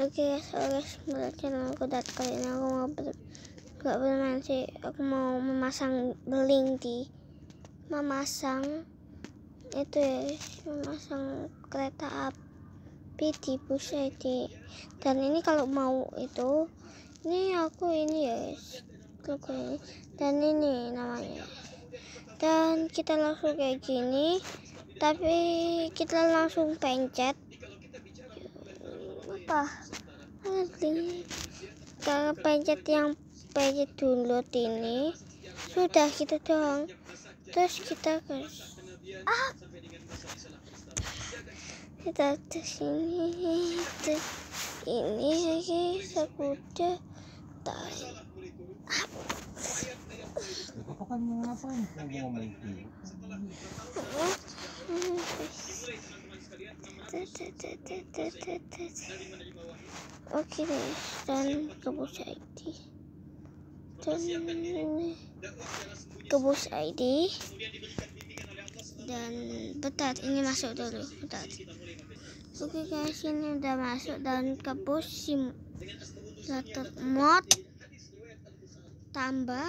Oke guys, oke guys, balik channel aku dan kali ini aku mau ber gak bermain sih, aku mau memasang beling di memasang itu ya, memasang kereta api di bus di dan ini kalau mau itu ini aku ini ya ini dan ini namanya. Dan kita langsung kayak gini tapi kita langsung pencet apa? Nanti kalau pencet yang pencet download ini sudah kita gitu dong terus kita ke ah kita ke sini ini lagi sekuda tadi Apa kan mau ngapain? Ngomong Oke deh, dan kebus ID dan kebus ID dan bentar ini masuk dulu bentar. Oke guys ini udah masuk dan kebus simulator mod tambah